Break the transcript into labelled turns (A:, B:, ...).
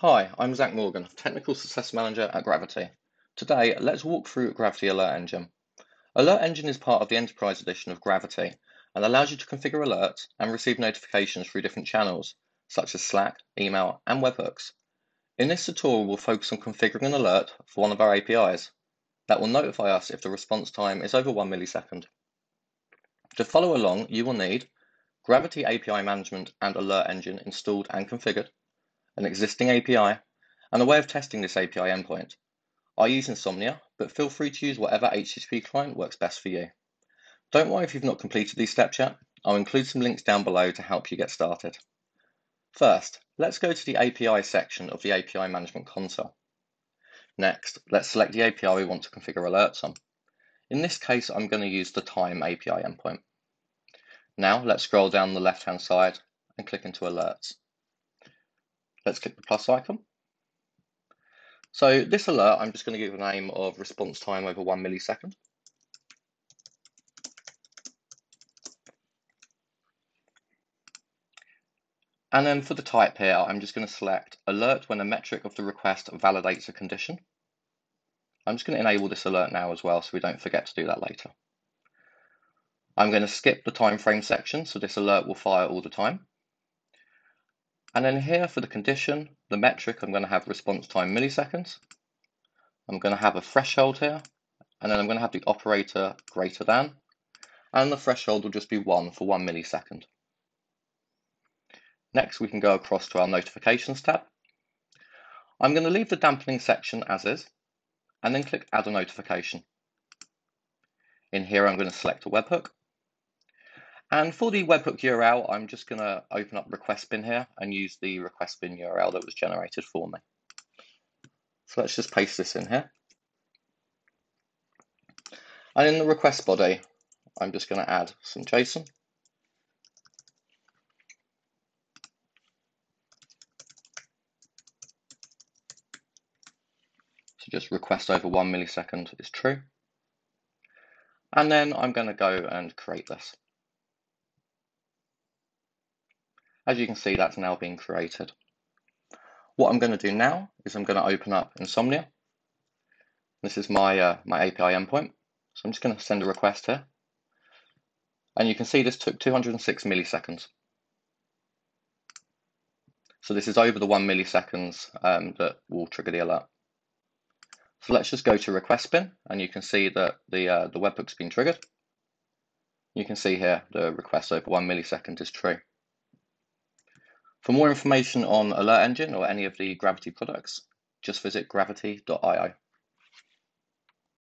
A: Hi, I'm Zach Morgan, Technical Success Manager at Gravitee. Today, let's walk through Gravitee Alert Engine. Alert Engine is part of the Enterprise Edition of Gravitee and allows you to configure alerts and receive notifications through different channels, such as Slack, email, and webhooks. In this tutorial, we'll focus on configuring an alert for one of our APIs that will notify us if the response time is over one millisecond. To follow along, you will need Gravitee API Management and Alert Engine installed and configured, an existing API, and a way of testing this API endpoint. I use Insomnia, but feel free to use whatever HTTP client works best for you. Don't worry if you've not completed these steps yet, I'll include some links down below to help you get started. First, let's go to the API section of the API Management Console. Next, let's select the API we want to configure alerts on. In this case, I'm going to use the Time API endpoint. Now, let's scroll down the left-hand side and click into Alerts. Let's click the plus icon. So this alert, I'm just going to give a name of response time over one millisecond. And then for the type here, I'm just going to select alert when a metric of the request validates a condition. I'm just going to enable this alert now as well so we don't forget to do that later. I'm going to skip the time frame section so this alert will fire all the time. And then here for the condition, the metric, I'm going to have response time milliseconds. I'm going to have a threshold here, and then I'm going to have the operator greater than, and the threshold will just be one for one millisecond. Next, we can go across to our notifications tab. I'm going to leave the dampening section as is, and then click add a notification. In here, I'm going to select a webhook, and for the webhook URL, I'm just going to open up request bin here and use the request bin URL that was generated for me. So let's just paste this in here. And in the request body, I'm just going to add some JSON. So just request over one millisecond is true. And then I'm going to go and create this. As you can see, that's now being created. What I'm going to do now is I'm going to open up Insomnia. This is my, uh, my API endpoint. So I'm just going to send a request here. And you can see this took 206 milliseconds. So this is over the one milliseconds um, that will trigger the alert. So let's just go to request bin and you can see that the, uh, the webhook's been triggered. You can see here the request over one millisecond is true. For more information on Alert Engine or any of the Gravitee products, just visit gravitee.io.